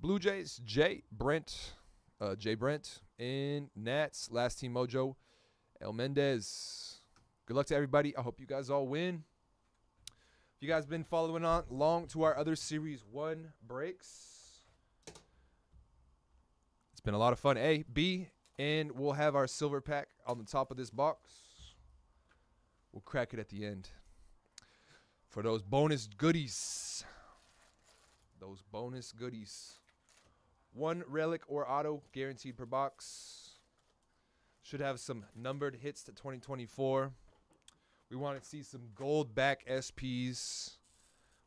Blue Jays, Jay Brent, uh, Jay Brent, and Nats, last team mojo, El Mendez. Good luck to everybody. I hope you guys all win. If you guys been following on long to our other series one breaks, it's been a lot of fun. A, B, and we'll have our silver pack on the top of this box. We'll crack it at the end for those bonus goodies. Those bonus goodies. One relic or auto guaranteed per box. Should have some numbered hits to 2024. We want to see some gold back SPs.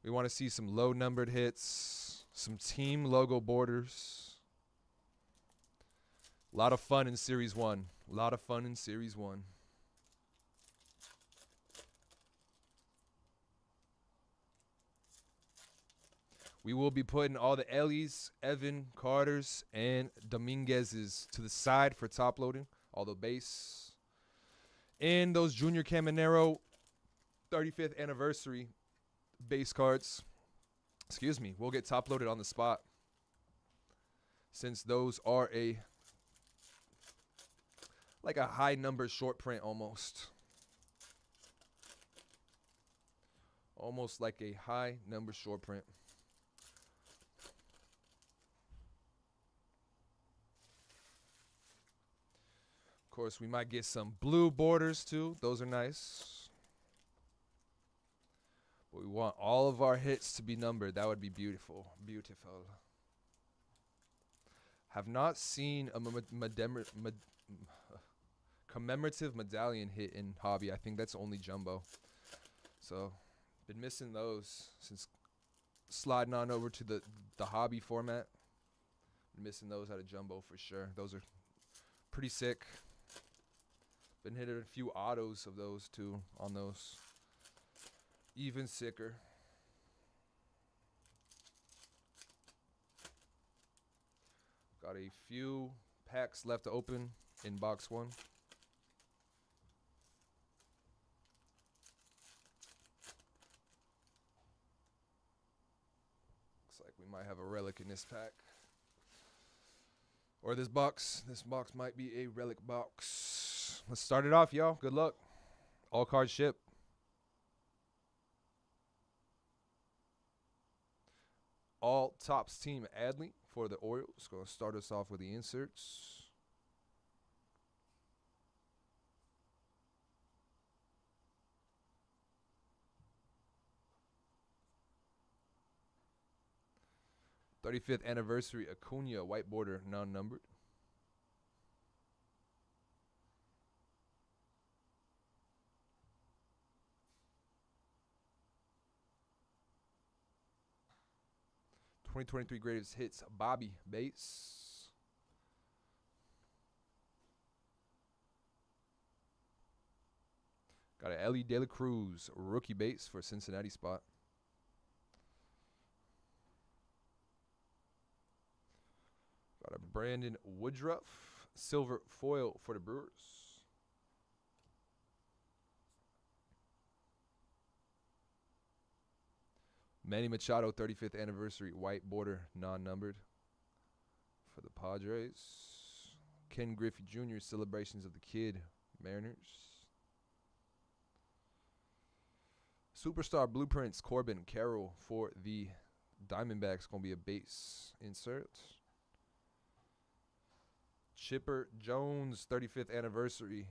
We want to see some low numbered hits, some team logo borders. A lot of fun in Series 1. A lot of fun in Series 1. We will be putting all the Ellies, Evan, Carters, and Dominguez's to the side for top loading. All the base. And those Junior Caminero 35th anniversary base cards. Excuse me. We'll get top loaded on the spot. Since those are a like a high number short print almost. Almost like a high number short print. Of course, we might get some blue borders too. Those are nice. But we want all of our hits to be numbered. That would be beautiful. Beautiful. Have not seen a commemorative medallion hit in hobby. I think that's only jumbo. So, been missing those since sliding on over to the the hobby format. Missing those out of jumbo for sure. Those are pretty sick. Been hitting a few autos of those too on those. Even sicker. Got a few packs left to open in box one. Looks like we might have a relic in this pack. Or this box. This box might be a relic box. Let's start it off, y'all. Good luck. All cards ship. All tops team Adley for the Orioles. Going to start us off with the inserts. Thirty-fifth anniversary Acuna white border non-numbered. 2023 greatest hits, Bobby Bates. Got a Elly De La Cruz rookie base for Cincinnati spot. Got a Brandon Woodruff silver foil for the Brewers. Manny Machado 35th anniversary white border non-numbered for the Padres. Ken Griffey Jr. celebrations of the kid Mariners. Superstar blueprints Corbin Carroll for the Diamondbacks gonna be a base insert. Chipper Jones 35th anniversary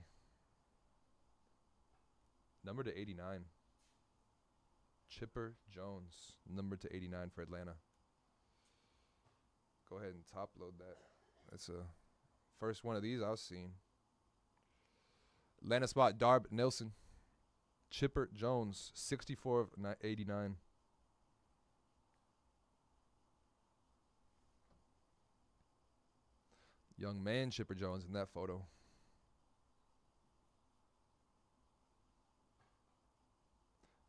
number to 89. Chipper Jones, number to 89 for Atlanta. Go ahead and top load that. That's a first one of these I've seen. Atlanta spot Darb Nelson. Chipper Jones, 64 of 89. Young man Chipper Jones in that photo.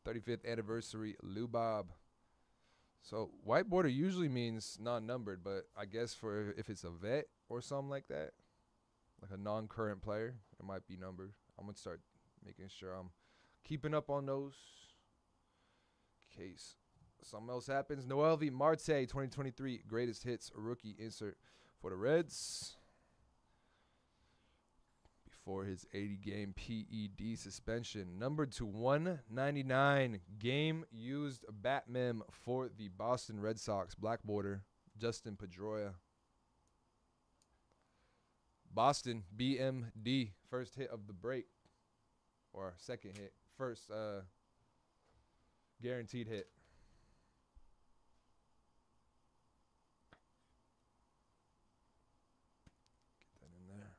35th anniversary Lou Bob. So white border usually means non-numbered, but I guess for if it's a vet or something like that, like a non-current player, it might be numbered. I'm gonna start making sure I'm keeping up on those. Case Something else happens. Noelvi Marte, 2023 greatest hits rookie insert for the Reds. Before his 80 game PED suspension. Numbered to 199. Game used bat mem for the Boston Red Sox. Black border. Dustin Pedroia. Boston BMD. First hit of the break. Or second hit. First uh, guaranteed hit. Get that in there.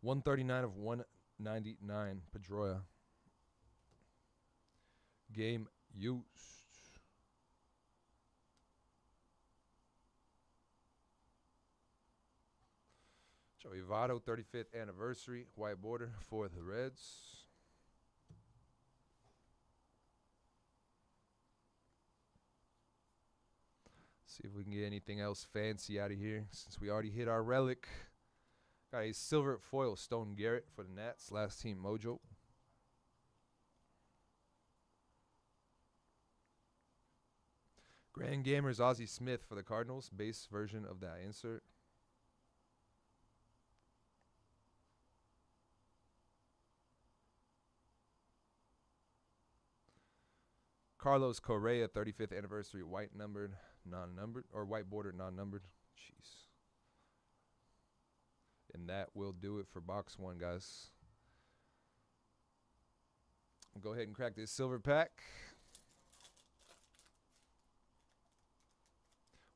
139 of 199. Pedroia. Game used. Joey Votto, 35th anniversary, white border for the Reds. See if we can get anything else fancy out of here since we already hit our relic. Got a silver foil Stone Garrett for the Nats, last team mojo. Grand Gamers Ozzie Smith for the Cardinals, base version of that insert. Carlos Correa, 35th anniversary, white numbered, non numbered, or white bordered, non numbered. Jeez. And that will do it for box one, guys. Go ahead and crack this silver pack.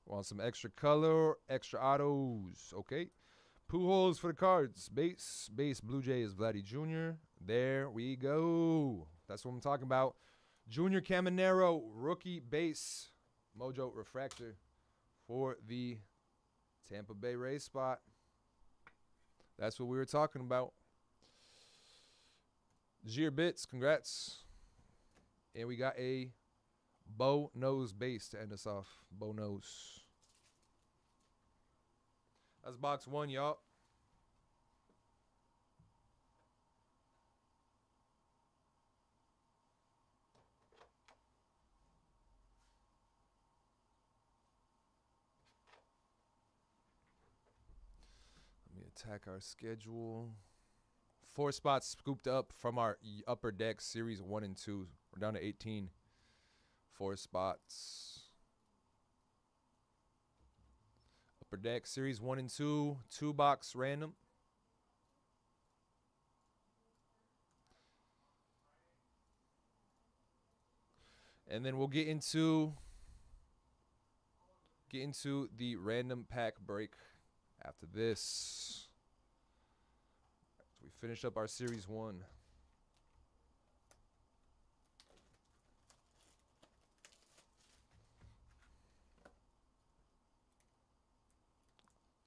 Want some extra color, extra autos. Okay. Pujols for the cards. Base, base, Blue Jays, Vladdy Jr. There we go. That's what I'm talking about. Junior Caminero, rookie base, Mojo Refractor for the Tampa Bay Rays spot. That's what we were talking about. Jeer Bits, congrats. And we got a bow nose base to end us off. Bow nose. That's box one, y'all. Attack our schedule. Four spots scooped up from our upper deck series one and two. We're down to 18. Four spots. Upper deck series one and two. Two box random. And then we'll get into get into the random pack break after this. Finish up our series one.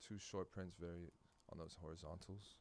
Two short prints very on those horizontals.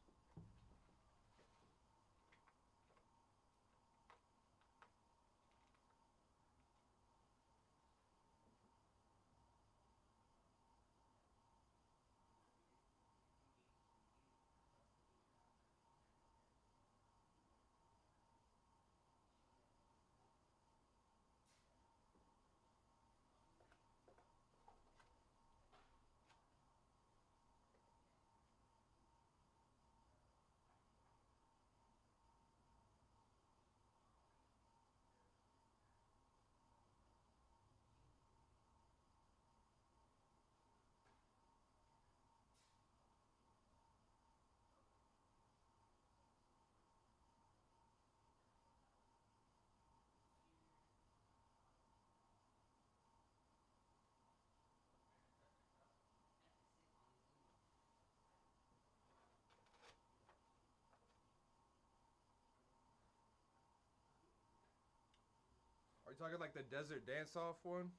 You talking like the desert dance off one?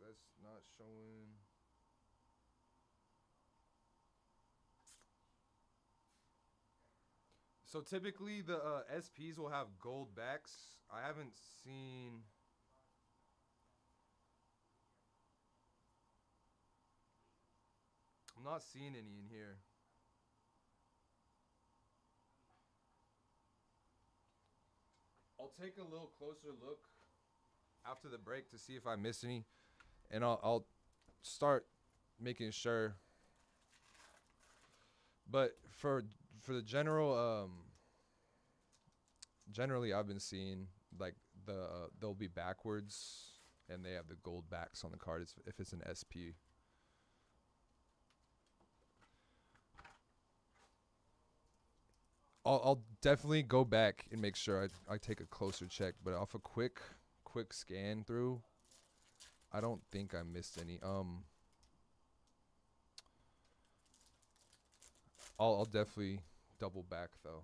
That's not showing. So typically the uh, SPs will have gold backs. I haven't seen. I'm not seeing any in here. I'll take a little closer look after the break to see if I miss any, and I'll I'll start making sure. But for for the general um generally I've been seeing like the uh, they'll be backwards and they have the gold backs on the card if it's an SP. I'll, I'll definitely go back and make sure I, I take a closer check, but off a quick quick scan through, I don't think I missed any. Um, I'll I'll definitely double back though.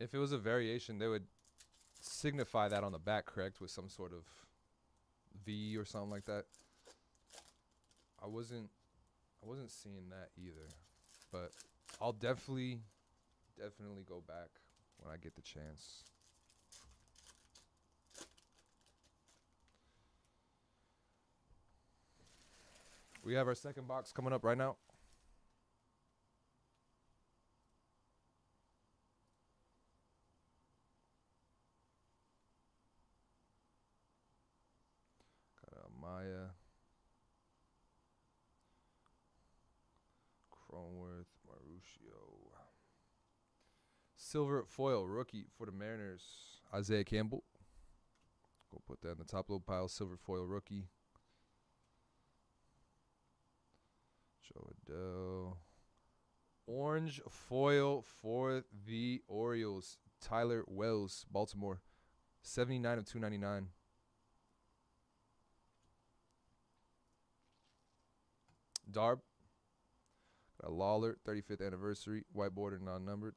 If it was a variation, they would signify that on the back, correct, with some sort of V or something like that. I wasn't I wasn't seeing that either. But I'll definitely definitely go back when I get the chance. We have our second box coming up right now. Got a Maya. Cronenworth, Mauricio. Silver foil rookie for the Mariners, Isaiah Campbell. Go put that in the top little pile. Silver foil rookie. Jo Adell. Orange foil for the Orioles. Tyler Wells, Baltimore. 79 of 299. Darb. A Lawler, 35th anniversary, white border, non numbered.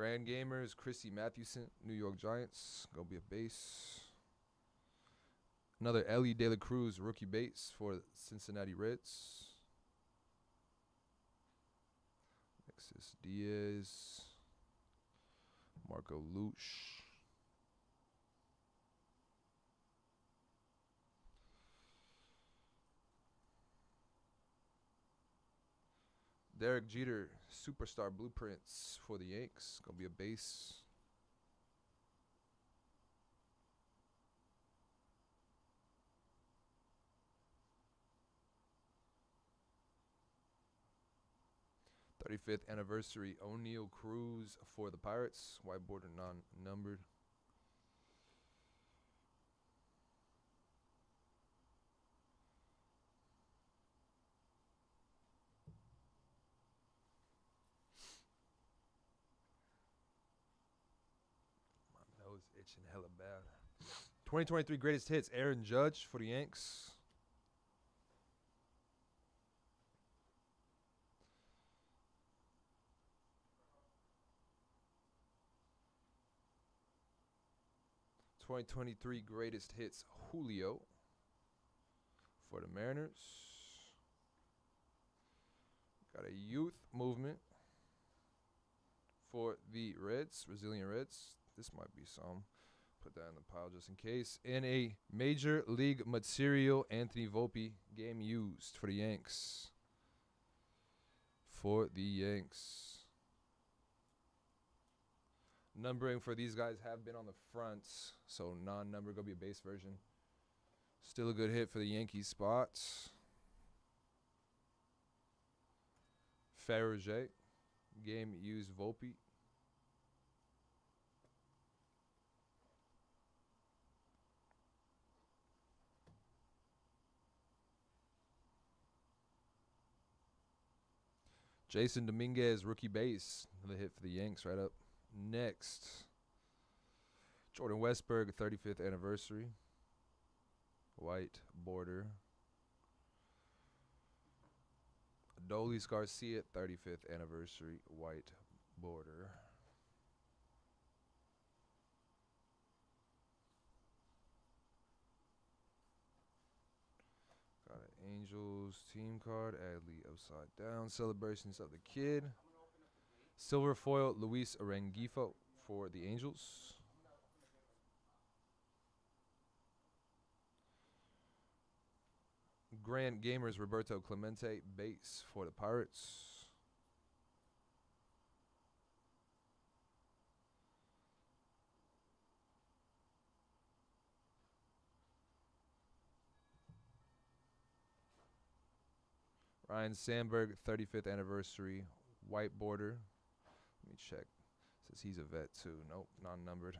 Grand Gamers, Christy Mathewson, New York Giants. Gonna be a base. Another Ellie De La Cruz, rookie base for Cincinnati Reds. Alexis Diaz. Marco Luch. Derek Jeter, superstar blueprints for the Yanks. Gonna be a base. Thirty-fifth anniversary Oneil Cruz for the Pirates. White border non-numbered. My nose itching hella bad. 2023 greatest hits. Aaron Judge for the Yanks. Twenty twenty three greatest hits Julio for the Mariners. Got a youth movement for the Reds, Resilient Reds. This might be some. Put that in the pile just in case. In a Major League Material, Anthony Volpe game used for the Yanks. for the Yanks. Numbering for these guys have been on the front, so non-number gonna be a base version. Still a good hit for the Yankees spots. Farage, game used Volpe. Jasson Dominguez, rookie base. Another hit for the Yanks right up next. Jordan Westburg, 35th anniversary. White border. Adolis Garcia, 35th anniversary. White border. Got an Angels team card. Adley upside down. Celebrations of the kid. Silver foil Luis Rengifo for the Angels. Grand Gamers Roberto Clemente base for the Pirates. Ryne Sandberg, 35th anniversary, white border. Let me check. Says he's a vet too. Nope, non-numbered.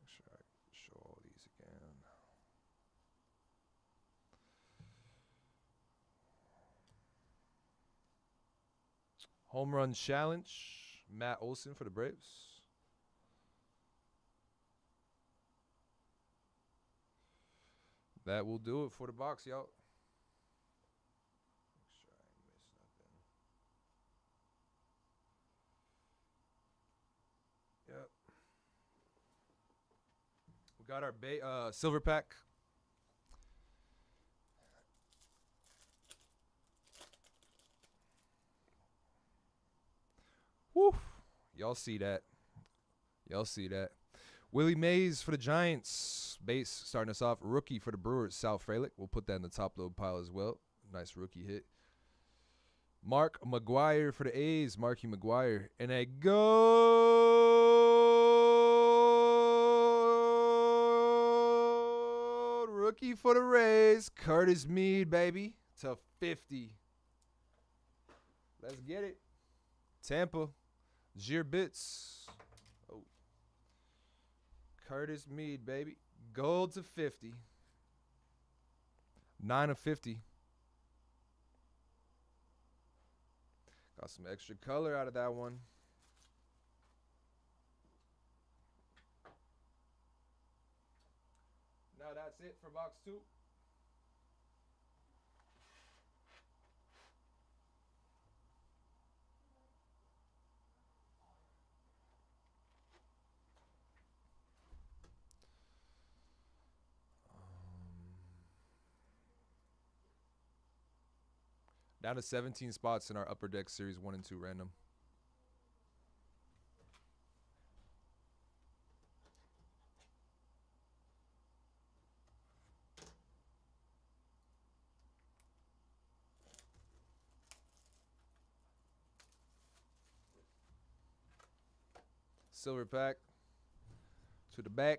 Make sure I show all these again. Home run challenge. Matt Olson for the Braves. That will do it for the box, y'all. Make sure I ain't miss nothing. Yep. We got our uh, silver pack. Woo! Y'all see that? Y'all see that? Willie Mays for the Giants. Base starting us off. Rookie for the Brewers, Sal Frelick. We'll put that in the top load pile as well. Nice rookie hit. Mark McGwire for the A's. Marky McGwire. And a gold rookie for the Rays. Curtis Mead, baby. To 50. Let's get it. Tampa. Bits. Oh. Curtis Mead, baby. Gold to 50. 9 of 50. Got some extra color out of that one. Now that's it for box two. Um, down to 17 spots in our upper deck series one and two random. Silver pack to the back.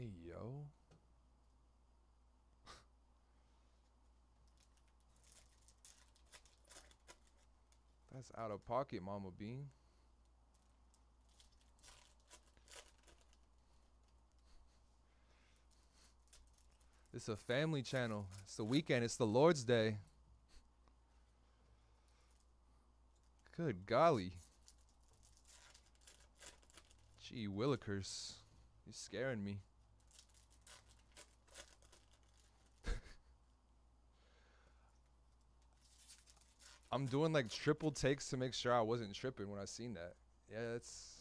Hey yo. That's out of pocket, Mama Bean. It's a family channel. It's the weekend. It's the Lord's Day. Good golly. Gee willikers. You're scaring me. I'm doing like triple takes to make sure I wasn't tripping when I seen that. Yeah, that's.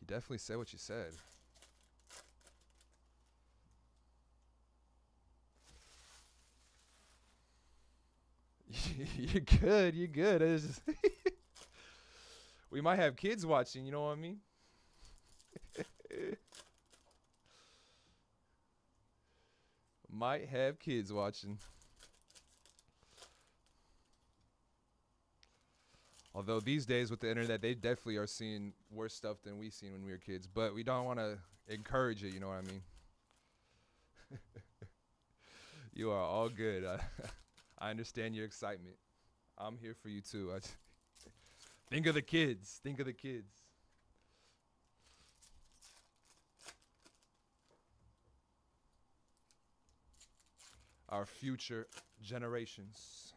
You definitely said what you said. you're good. You're good. Just we might have kids watching. You know what I mean? might have kids watching. Although these days with the internet, they definitely are seeing worse stuff than we seen when we were kids. But we don't want to encourage it. You know what I mean? you are all good. I, I understand your excitement. I'm here for you too. I think of the kids. Think of the kids. Our future generations.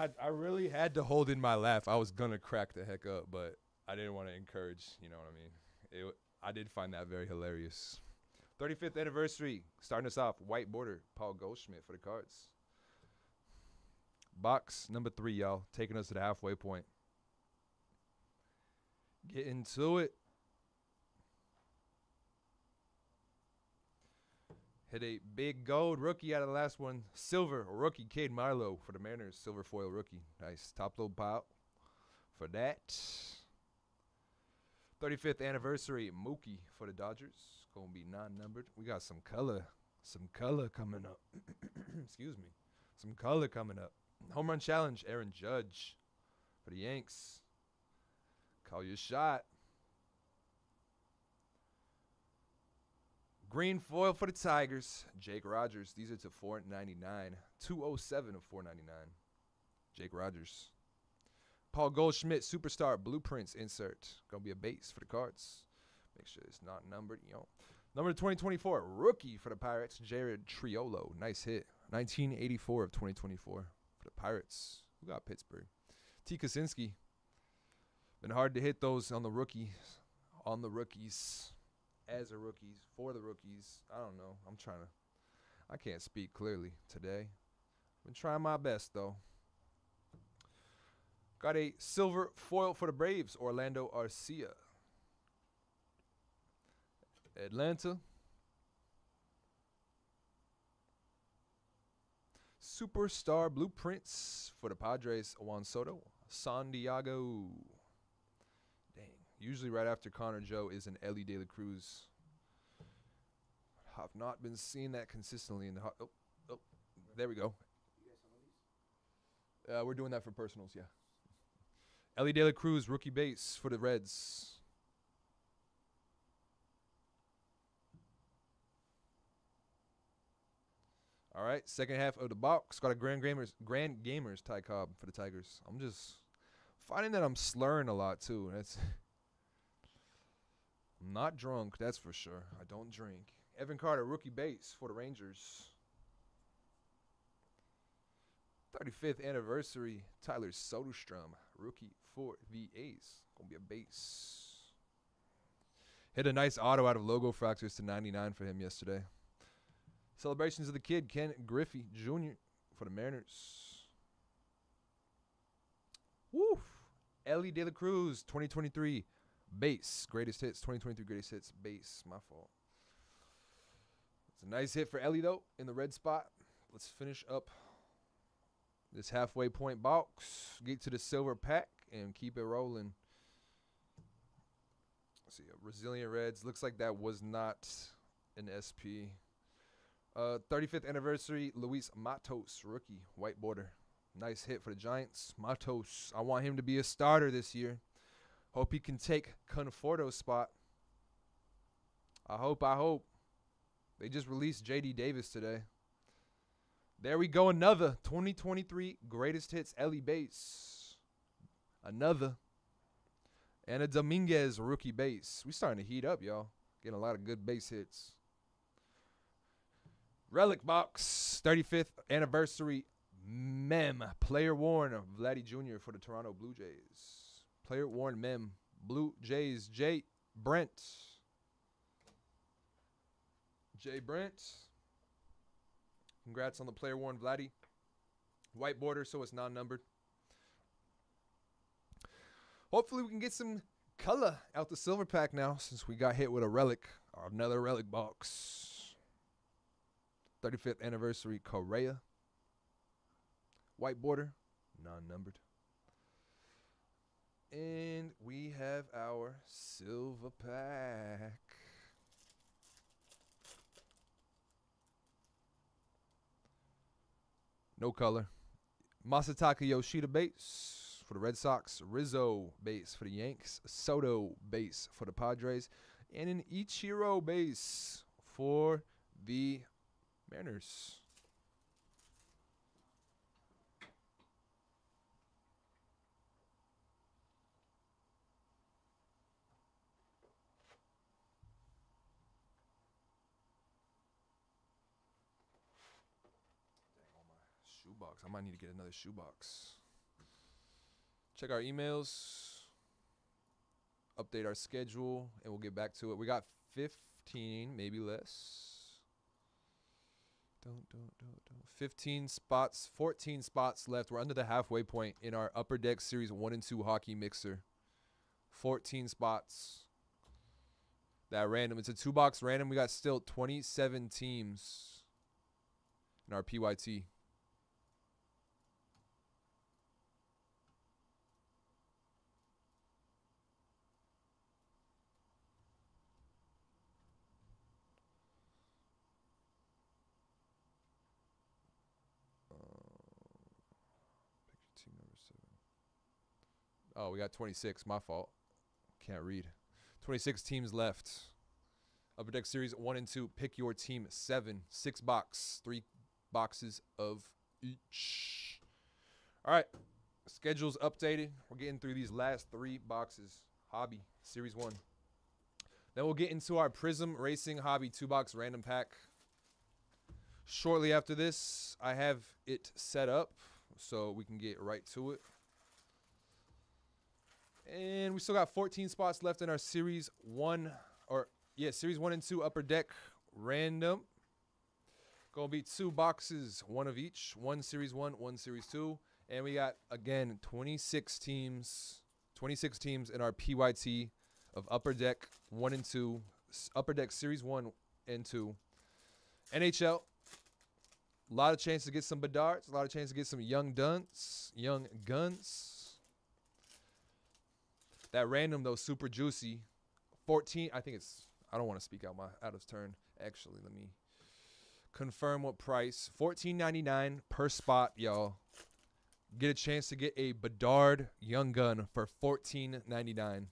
I I really had to hold in my laugh. I was gonna crack the heck up, but I didn't want to encourage. You know what I mean? It, I did find that very hilarious. 35th anniversary, starting us off. White border, Paul Goldschmidt for the cards. Box number three, y'all, taking us to the halfway point. Get into it. Hit a big gold rookie out of the last one. Silver rookie, Cade Marlowe for the Mariners. Silver foil rookie. Nice. Top load pile for that. 35th anniversary Mookie for the Dodgers. Gonna be non-numbered. We got some color, some color coming up. Excuse me, some color coming up. Home run challenge, Aaron Judge for the Yanks. Call your shot. Green foil for the Tigers. Jake Rogers. These are to 499. 207 of 499. Jake Rogers. Paul Goldschmidt, superstar blueprints insert. Gonna be a base for the cards. Make sure it's not numbered. You know. Number 2024, rookie for the Pirates, Jared Triolo. Nice hit. 1984 of 2024 for the Pirates. Who got Pittsburgh? T. Kaczynski. Been hard to hit those on the rookies. On the rookies. As a rookies. For the rookies. I don't know. I'm trying to. I can't speak clearly today. I've been trying my best though. Got a silver foil for the Braves, Orlando Arcia. Atlanta. Superstar blueprints for the Padres, Juan Soto. San Diego. Usually right after Connor Joe is an Ellie De La Cruz. I've not been seeing that consistently in the. Oh, oh, there we go. Uh, we're doing that for personals, yeah. Ellie De La Cruz, rookie base for the Reds. All right, second half of the box. Got a Grand Gamers, Grand Gamers Ty Cobb for the Tigers. I'm just finding that I'm slurring a lot too. That's Not drunk, that's for sure. I don't drink. Evan Carter, rookie base for the Rangers. 35th anniversary, Tyler Soderstrom, rookie for the A's. Gonna be a base. Hit a nice auto out of Logofractors to 99 for him yesterday. Celebrations of the kid, Ken Griffey Jr. for the Mariners. Woof. Ellie De La Cruz, 2023 base. Greatest hits, 2023 greatest hits, base. My fault. It's a nice hit for Ellie, though, in the red spot. Let's finish up this halfway point box. Get to the silver pack and keep it rolling. Let's see, uh, Resilient Reds. Looks like that was not an SP. Uh, 35th anniversary, Luis Matos, rookie, white border. Nice hit for the Giants. Matos, I want him to be a starter this year. Hope he can take Conforto's spot. I hope, I hope. They just released JD Davis today. There we go, another 2023 greatest hits Ellie base. Another. And a Dominguez rookie base. We starting to heat up, y'all. Getting a lot of good base hits. Relic box, 35th anniversary Mem, player worn, of Vladdy Jr. for the Toronto Blue Jays. Player worn Mem, Blue Jays, Jay Brent. Jay Brent. Congrats on the player worn Vladdy. White border, so it's non numbered. Hopefully, we can get some color out the silver pack now since we got hit with a relic, or another relic box. 35th anniversary Correa. White border, non numbered. And we have our silver pack. No color. Masataka Yoshida base for the Red Sox. Rizzo base for the Yanks. Soto base for the Padres. And an Ichiro base for the Mariners. Shoebox. I might need to get another shoebox. Check our emails. Update our schedule, and we'll get back to it. We got 15, maybe less. Don't, don't, don't, don't. 15 spots, 14 spots left. We're under the halfway point in our Upper Deck Series 1 and 2 hockey mixer. 14 spots. That random. It's a two box random. We got still 27 teams in our PYT. Team number seven. Oh, we got 26. My fault. Can't read. 26 teams left. Upper Deck Series 1 and 2. Pick your team. 7. 6 box. 3 boxes of each. All right. Schedule's updated. We're getting through these last three boxes. Hobby Series 1. Then we'll get into our Prizm Racing Hobby 2 box random pack. Shortly after this, I have it set up so we can get right to it. And we still got 14 spots left in our Series 1, or yeah, Series 1 and 2 Upper Deck random. Gonna be two boxes, one of each. One Series 1, one Series 2. And we got, again, 26 teams, 26 teams in our PYT of Upper Deck 1 and 2, Upper Deck Series 1 and 2. NHL, a lot of chance to get some Bedards. A lot of chance to get some young dunts, young guns. That random though, super juicy. 14. I think it's. I don't want to speak out my out of turn. Actually, let me confirm what price. 14.99 per spot, y'all. Get a chance to get a Bedard young gun for 14.99.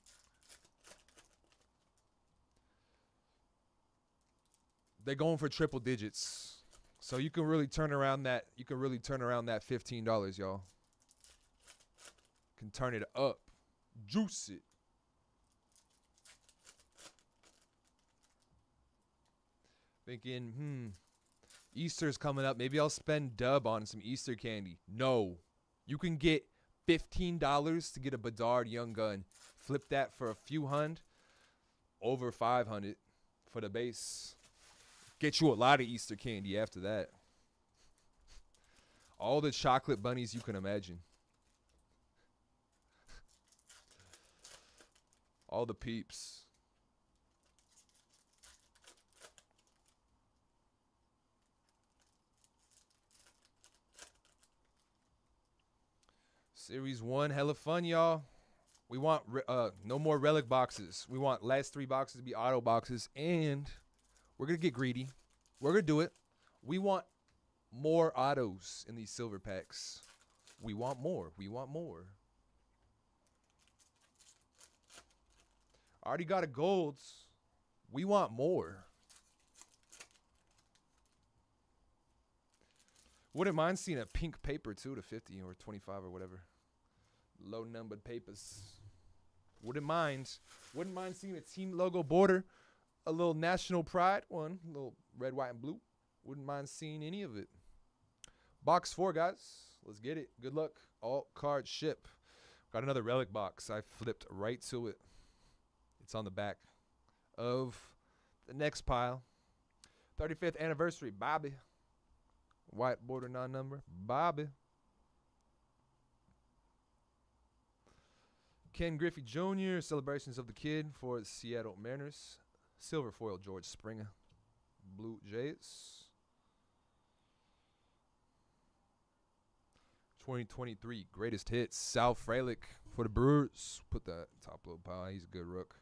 They're going for triple digits. So you can really turn around that you can really turn around that fifteen dollars, y'all. Can turn it up. Juice it. Thinking, hmm, Easter's coming up. Maybe I'll spend dub on some Easter candy. No. You can get $15 to get a Bedard Young Gun. Flip that for a few hundred. Over 500 for the base. Get you a lot of Easter candy after that. All the chocolate bunnies you can imagine. All the peeps. Series 1, hella fun, y'all. We want uh, no more relic boxes. We want last three boxes to be auto boxes. And we're going to get greedy. We're going to do it. We want more autos in these silver packs. We want more. We want more. Already got a golds. We want more. Wouldn't mind seeing a pink paper too to 50 or 25 or whatever. Low numbered papers. Wouldn't mind. Wouldn't mind seeing a team logo border. A little national pride one. A little red, white, and blue. Wouldn't mind seeing any of it. Box four, guys. Let's get it. Good luck. Alt card ship. Got another relic box. I flipped right to it. It's on the back of the next pile. 35th anniversary, Bobby. White border non number, Bobby. Ken Griffey Jr., celebrations of the kid for the Seattle Mariners. Silver foil, George Springer. Blue Jays. 2023 greatest hits, Sal Frelick for the Brewers. Put that top low pile. He's a good rook.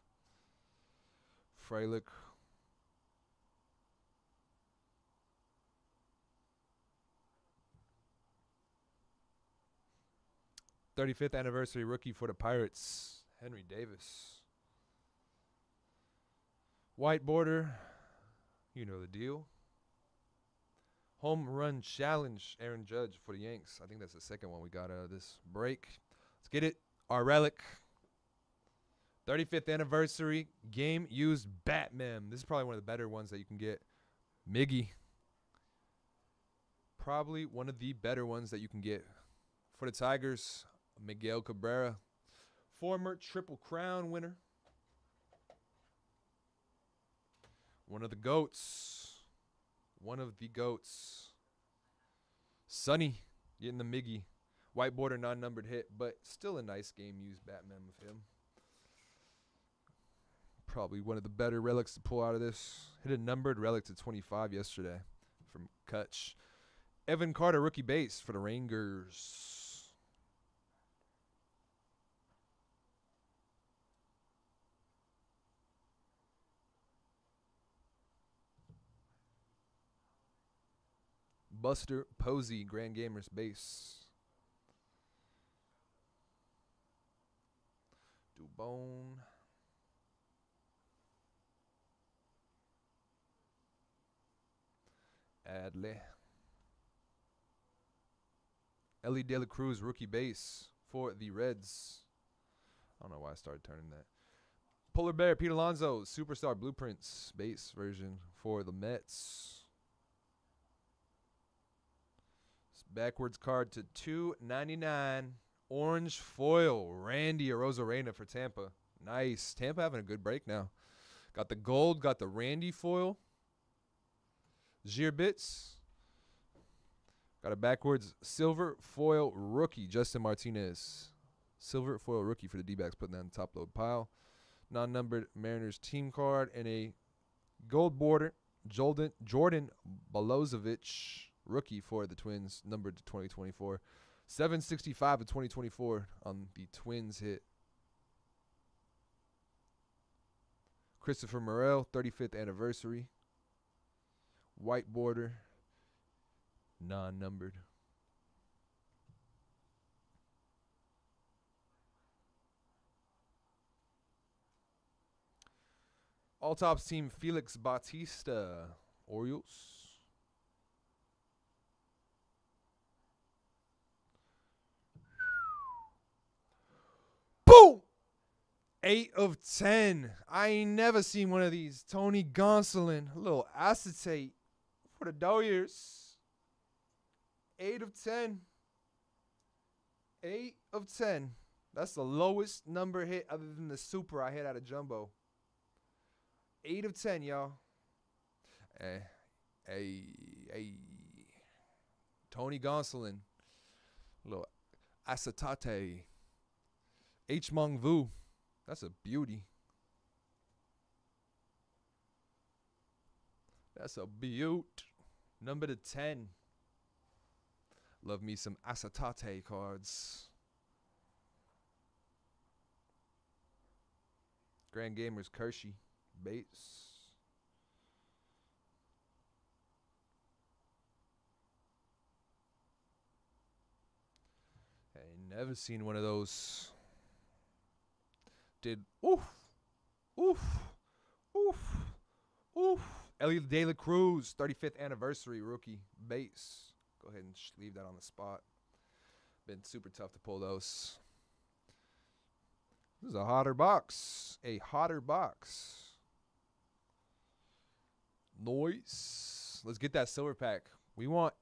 Frelick. Thirty-fifth anniversary rookie for the Pirates, Henry Davis. White border, you know the deal. Home run challenge, Aaron Judge for the Yanks. I think that's the second one we got out of this break. Let's get it. Our relic. 35th anniversary game used Batman. This is probably one of the better ones that you can get. Miggy. Probably one of the better ones that you can get. For the Tigers, Miguel Cabrera. Former Triple Crown winner. One of the GOATs. One of the GOATs. Sonny getting the Miggy. White border, non numbered hit, but still a nice game used Batman with him. Probably one of the better relics to pull out of this. Hit a numbered relic to 25 yesterday from Kutch. Evan Carter, rookie base for the Rangers. Buster Posey, Grand Gamers base. Dubone. Adley. Elly De La Cruz, rookie base for the Reds. I don't know why I started turning that. Polar Bear, Pete Alonso, Superstar Blueprints base version for the Mets. Backwards card to 299. Orange foil, Randy Arozarena for Tampa. Nice. Tampa having a good break now. Got the gold, got the Randy foil. Zier bits. Got a backwards silver foil rookie, Justin Martinez. Silver foil rookie for the D backs, putting that in the top load pile. Non numbered Mariners team card and a gold border, Jordan, Jordan Balazovic rookie for the Twins, numbered to 2024. 765 of 2024 on the Twins hit. Christopher Morel, 35th anniversary. White border, non numbered. All Topps team Felix Bautista, Orioles. Boom! Eight of ten. I ain't never seen one of these. Tony Gonsolin, a little acetate for the Doyers. Eight of ten. Eight of ten. That's the lowest number hit other than the super I hit out of Jumbo. Eight of ten, y'all. Hey, hey, hey. Tony Gonsolin. Little acetate. H. Vu. That's a beauty. That's a beaut. Number to 10. Love me some acetate cards. Grand Gamers Kershey. Bates. I never seen one of those did oof, oof, oof, oof. Elliot De La Cruz, 35th anniversary rookie base. Go ahead and leave that on the spot. Been super tough to pull those. This is a hotter box. A hotter box. Noise. Let's get that silver pack. We want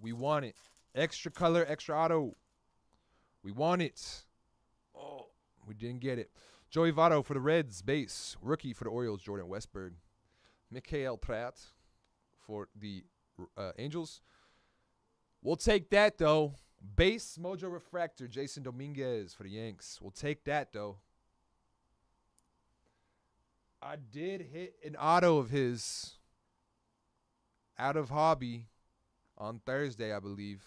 we want it. Extra color, extra auto. We want it. Oh, we didn't get it. Joey Votto for the Reds, base. Rookie for the Orioles, Jordan Westburg. Mikael Pratt for the uh, Angels. We'll take that, though. Base Mojo Refractor, Jasson Dominguez for the Yanks. We'll take that, though. I did hit an auto of his out of hobby on Thursday, I believe.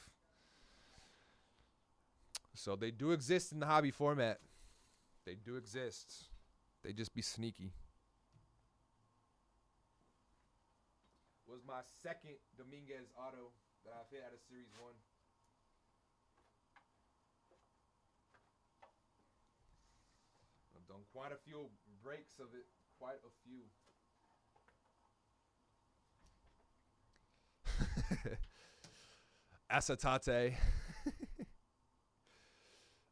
So they do exist in the hobby format. They do exist. They just be sneaky. Was my second Dominguez auto that I've hit out of Series 1. I've done quite a few breaks of it. Quite a few. Asatate.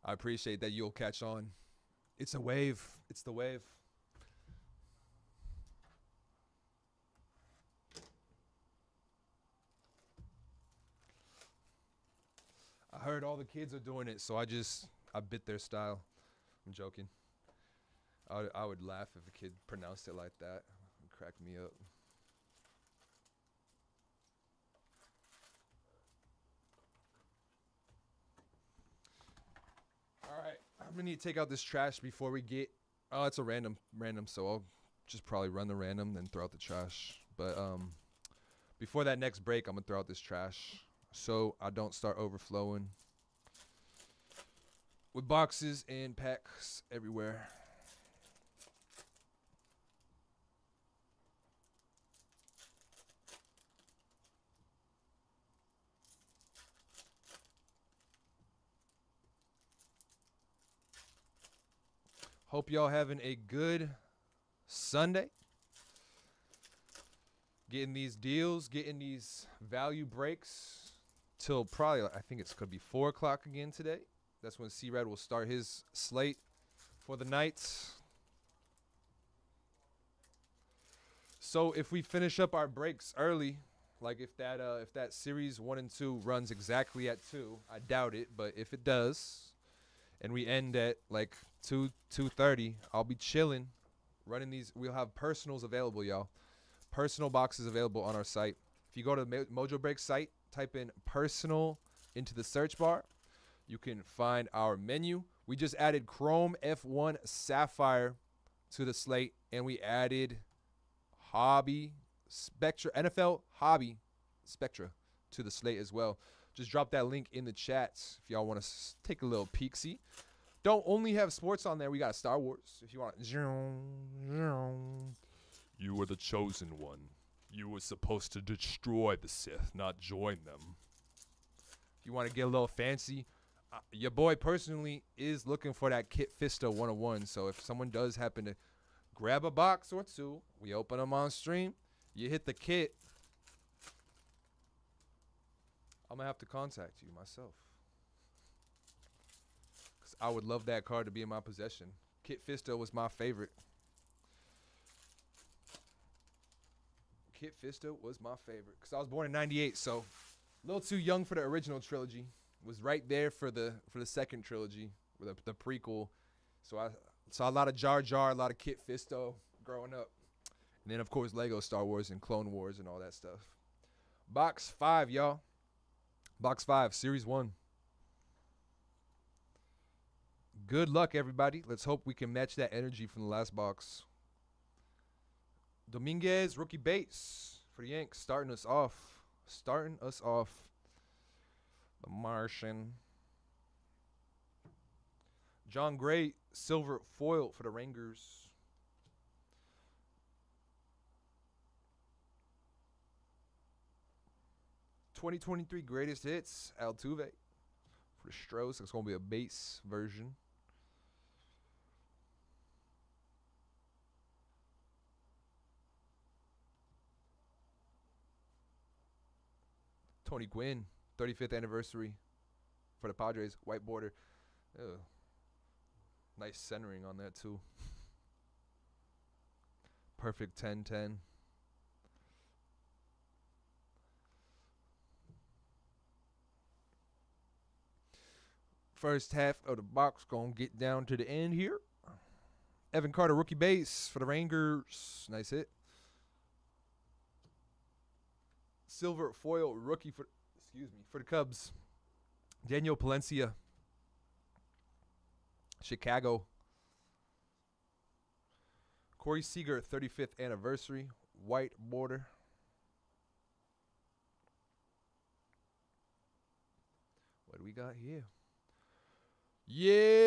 I appreciate that you'll catch on. It's a wave. It's the wave. Heard all the kids are doing it, so I just I bit their style. I'm joking. I would- I would laugh if a kid pronounced it like that. Crack me up. All right, I'm gonna need to take out this trash before we get. Oh, it's a random, random. So I'll just probably run the random, then throw out the trash. But um, before that next break, I'm gonna throw out this trash so I don't start overflowing with boxes and packs everywhere. Hope y'all having a good Sunday. Getting these deals, getting these value breaks till probably I think it's gonna be four o'clock again today. That's when C Red will start his slate for the night. So if we finish up our breaks early, like if that uh, if that series one and two runs exactly at two, I doubt it, but if it does, and we end at like two two thirty, I'll be chilling, running these. We'll have personals available, y'all. Personal boxes available on our site. If you go to the Mojo Break site, type in personal into the search bar, you can find our menu. We just added Chrome F1 Sapphire to the slate, and we added Hobby Spectra NFL Hobby Spectra to the slate as well. Just drop that link in the chats if y'all want to take a little peek. See, don't only have sports on there. We got Star Wars. If you want, you were the chosen one. You were supposed to destroy the Sith, not join them. If you want to get a little fancy, your boy personally is looking for that Kit Fisto 101. So if someone does happen to grab a box or two, we open them on stream. You hit the kit. I'm gonna have to contact you myself. Cause I would love that card to be in my possession. Kit Fisto was my favorite. Kit Fisto was my favorite because I was born in '98, so a little too young for the original trilogy. Was right there for the for the second trilogy, with the, the prequel. So I saw a lot of Jar Jar, a lot of Kit Fisto growing up, and then of course Lego Star Wars and Clone Wars and all that stuff. Box five, y'all. Box five, series one. Good luck, everybody. Let's hope we can match that energy from the last box. Dominguez, rookie base for the Yanks, starting us off. Starting us off. The Martian. Jon Gray, silver foil for the Rangers. Twenty twenty three greatest hits, Altuve for the Stros. It's gonna be a base version. Tony Gwynn, 35th anniversary for the Padres, white border. Ew. Nice centering on that too. Perfect 10-10. First half of the box gonna get down to the end here. Evan Carter, rookie base for the Rangers. Nice hit. Silver foil rookie for excuse me for the Cubs. Daniel Palencia. Chicago. Corey Seager, 35th anniversary, white border. What do we got here? Yeah!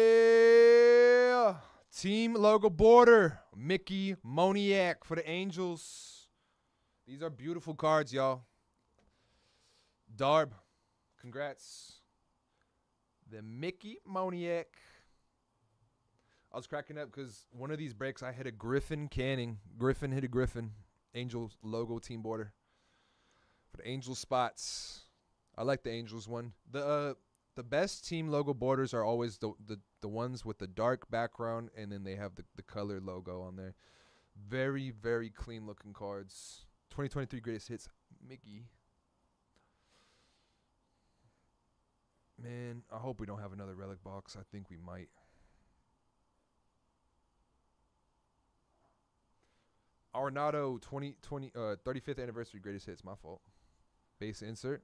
Team logo border. Mickey Moniak for the Angels. These are beautiful cards, y'all. Darb, congrats. The Mickey Moniak. I was cracking up because one of these breaks I hit a Griffin Canning. Griffin hit a Griffin. Angels logo team border. For the Angels spots. I like the Angels one. The uh, the best team logo borders are always the, the the ones with the dark background and then they have the, the color logo on there. Very, very clean looking cards. 2023 greatest hits, Mickey. Man, I hope we don't have another relic box. I think we might. Arenado 2020 uh 35th anniversary greatest hits, my fault. Base insert.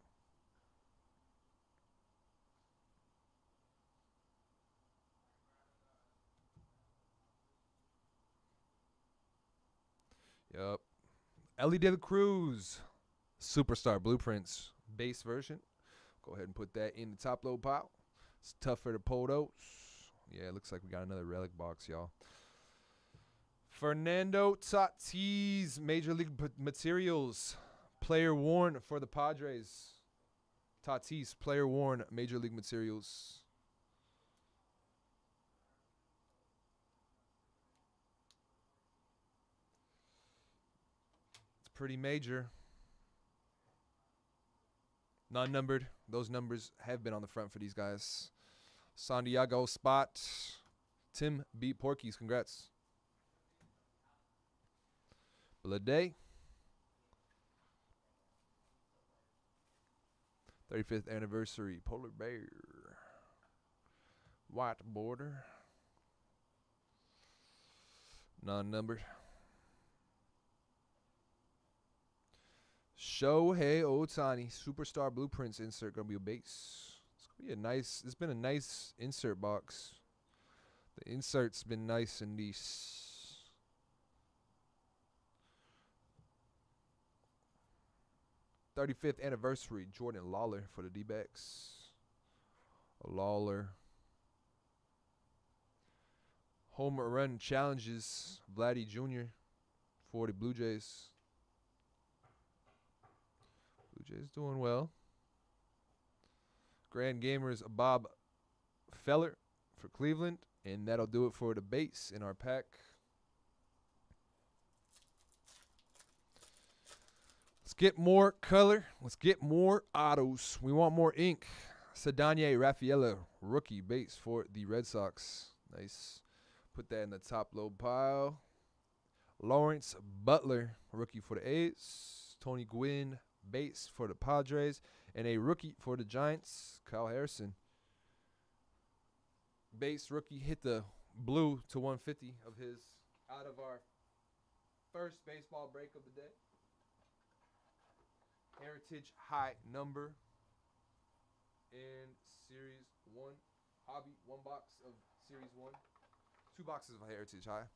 Yep. Elly De La Cruz, Superstar Blueprints base version. Go ahead and put that in the top load pile. It's tough for the podos. Yeah, it looks like we got another relic box, y'all. Fernando Tatis, Major League P- Materials, player worn for the Padres. Tatis, player worn, Major League Materials. It's pretty major. Non numbered. Those numbers have been on the front for these guys. Santiago spot. Tim beat Porkies. Congrats. Blade. 35th anniversary polar bear. White border. Non Shohei Ohtani superstar blueprints insert gonna be a base. It's gonna be a nice. It's been a nice insert box. The insert's been nice in these. 35th anniversary Jordan Lawlar for the D-backs. Lawlar. Home run challenges Vladdy Jr. for the Blue Jays. Blue Jays doing well. Grand Gamers Bob Feller for Cleveland. And that'll do it for the base in our pack. Let's get more color. Let's get more autos. We want more ink. Ceddanne Rafaela, rookie base for the Red Sox. Nice. Put that in the top load pile. Lawrence Butler, rookie for the A's. Tony Gwynn, base for the Padres. And a rookie for the Giants, Kyle Harrison. Base rookie hit the blue to 150 of his out of our first baseball break of the day. Heritage High number in Series 1. Hobby, one box of Series 1. Two boxes of Heritage High.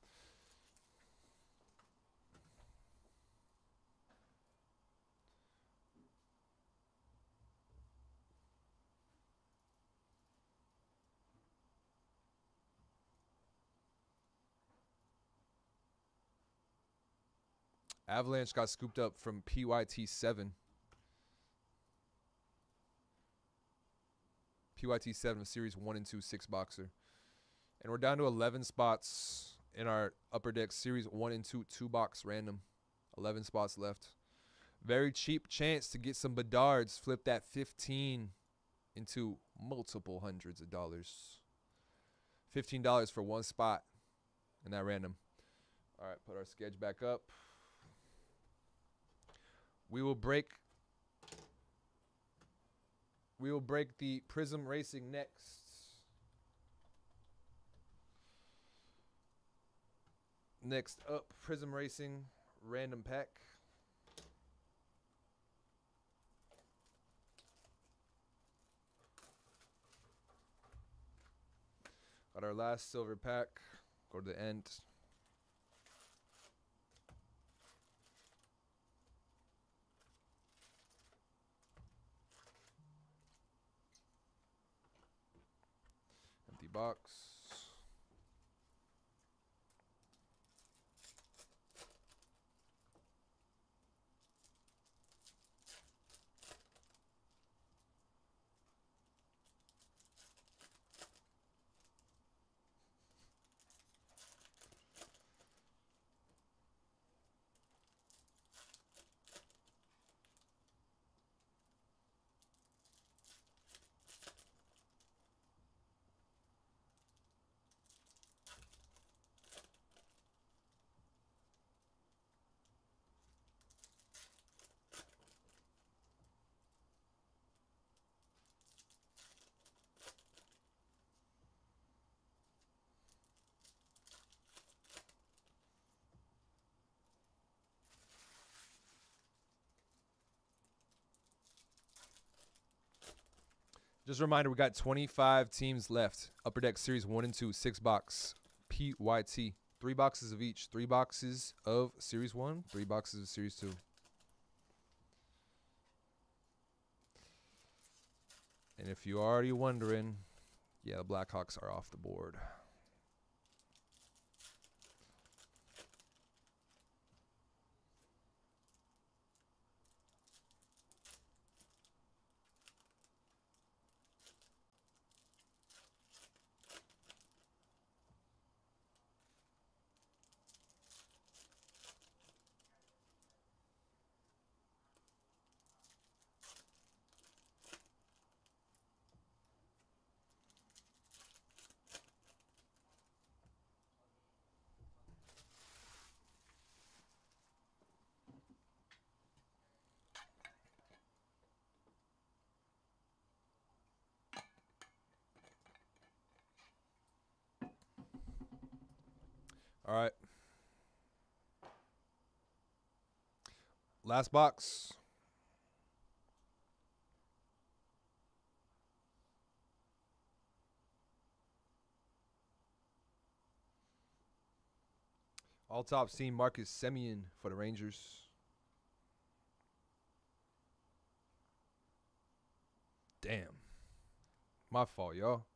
Avalanche got scooped up from PYT 7. PYT 7 Series 1 and 2 six boxer. And we're down to 11 spots in our upper deck Series 1 and 2 two box random. 11 spots left. Very cheap chance to get some Bedards. Flip that 15 into multiple hundreds of dollars. $15 for one spot in that random. All right, put our sketch back up. We will break. We will break the Prizm Racing next. Next up, Prizm Racing, random pack. Got our last silver pack. Go to the end. Empty Just a reminder, we got 25 teams left. Upper Deck Series 1 and 2, six box PYT. Three boxes of each. Three boxes of Series 1, three boxes of Series 2. And if you're already wondering, yeah, the Blackhawks are off the board. All right. Last box. All top team Marcus Semien for the Rangers. Damn. My fault, y'all.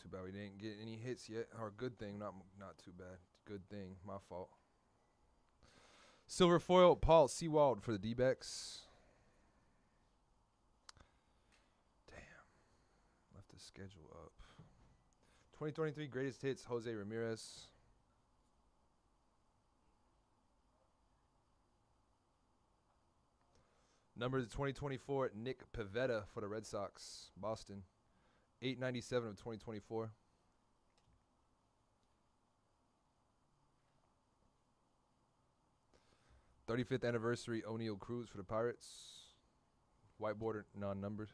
Too bad we didn't get any hits yet. Or good thing, not not too bad. Good thing, my fault. Silver foil, Paul Sewald for the D-backs. Damn, left the schedule up. 2023 greatest hits, Jose Ramirez. Number to 2024, Nick Pivetta for the Red Sox, Boston. 897 of 2024. Thirty-fifth anniversary Oneil Cruz for the Pirates. White border, non-numbered.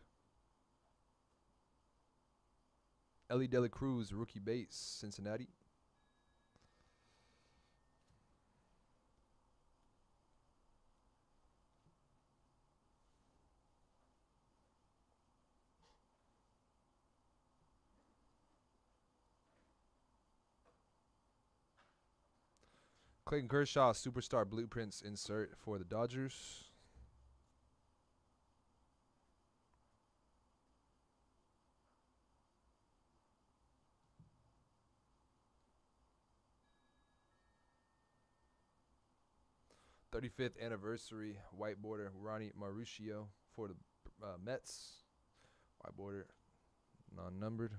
Elly De La Cruz, rookie base, Cincinnati. Clayton Kershaw, superstar blueprints insert for the Dodgers. Thirty-fifth anniversary white border Ronnie Mauricio for the uh, Mets. White border, non-numbered.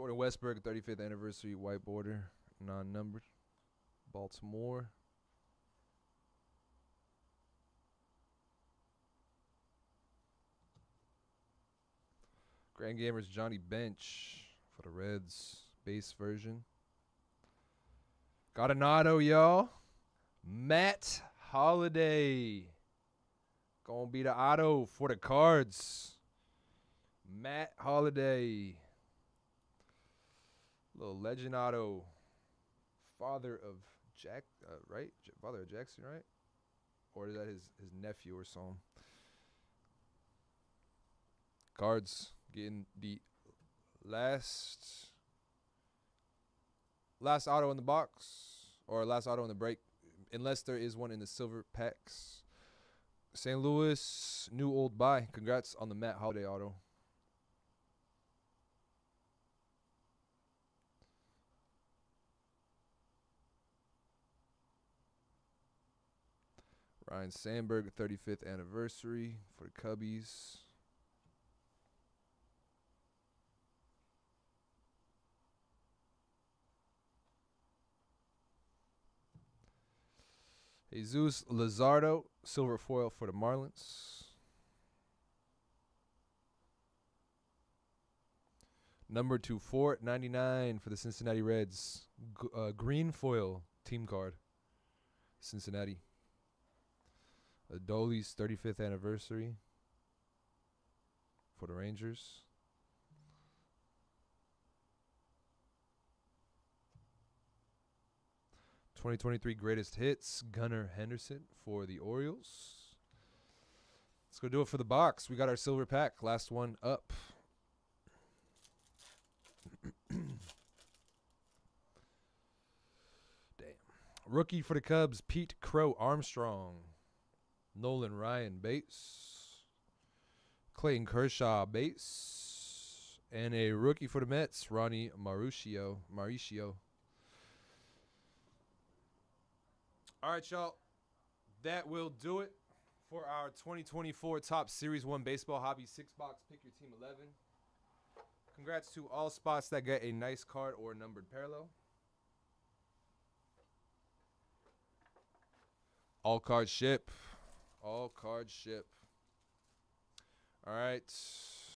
Jordan Westburg, 35th anniversary, white border, non-numbered. Baltimore. Grand Gamers Johnny Bench for the Reds base version. Got an auto, y'all. Matt Holliday. Gonna be the auto for the cards. Matt Holliday. Little legend auto. Father of Jack, uh, right? Father of Jackson, right? Or is that his, his nephew or something? Cards getting the last last auto in the box or last auto in the break unless there is one in the silver packs. St. Louis, new old buy. Congrats on the Matt Holliday auto. Ryne Sandberg, 35th anniversary for the Cubbies. Jesus Luzardo, silver foil for the Marlins. Number two, four ninety nine for the Cincinnati Reds. G- uh, green foil team card. Cincinnati. Adolis 35th anniversary for the Rangers. Twenty twenty three greatest hits, Gunnar Henderson for the Orioles. Let's go do it for the box. We got our silver pack. Last one up. Damn. Rookie for the Cubs, Pete Crow Armstrong. Nolan Ryan base. Clayton Kershaw base. And a rookie for the Mets, Ronnie Mauricio. Mauricio. All right, y'all. That will do it for our 2024 Top Series 1 Baseball Hobby 6 box Pick Your Team 11. Congrats to all spots that get a nice card or numbered parallel. All cards ship. All cards ship. All right.